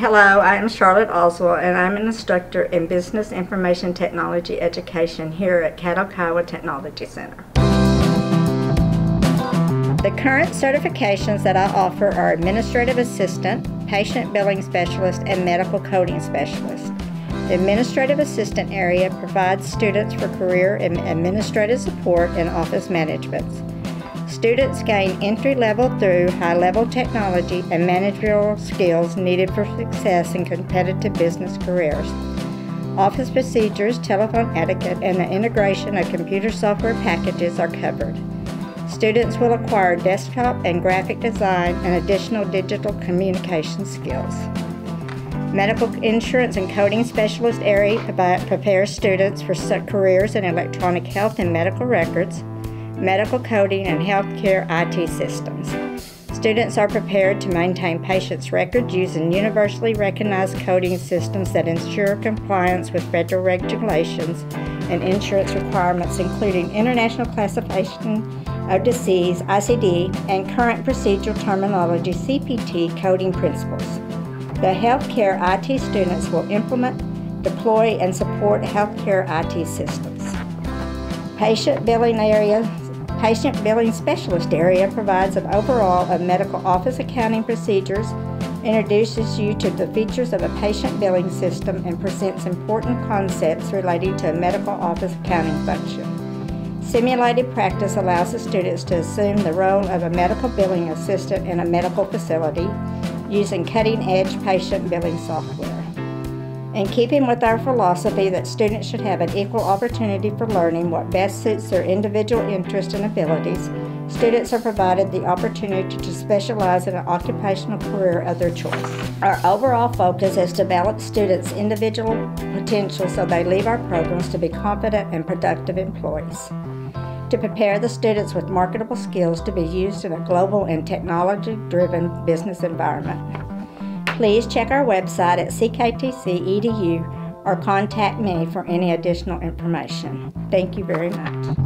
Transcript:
Hello, I am Charlotte Oswald, and I'm an instructor in Business Information Technology Education here at Kiowa Technology Center. The current certifications that I offer are Administrative Assistant, Patient Billing Specialist, and Medical Coding Specialist. The Administrative Assistant area provides students for career in administrative support and office management. Students gain entry level through high level technology and managerial skills needed for success in competitive business careers. Office procedures, telephone etiquette, and the integration of computer software packages are covered. Students will acquire desktop and graphic design and additional digital communication skills. Medical Insurance and Coding Specialist area prepares students for careers in electronic health and medical records, medical coding, and healthcare IT systems. Students are prepared to maintain patients' records using universally recognized coding systems that ensure compliance with federal regulations and insurance requirements, including international classification of disease, ICD, and current procedural terminology, CPT, coding principles. The healthcare IT students will implement, deploy, and support healthcare IT systems. Patient billing area Patient Billing Specialist area provides an overall of medical office accounting procedures, introduces you to the features of a patient billing system, and presents important concepts relating to a medical office accounting function. Simulated practice allows the students to assume the role of a medical billing assistant in a medical facility using cutting edge patient billing software. In keeping with our philosophy that students should have an equal opportunity for learning what best suits their individual interests and abilities, students are provided the opportunity to specialize in an occupational career of their choice. Our overall focus is to develop students' individual potential so they leave our programs to be confident and productive employees to prepare the students with marketable skills to be used in a global and technology driven business environment. Please check our website at cktc.edu or contact me for any additional information. Thank you very much.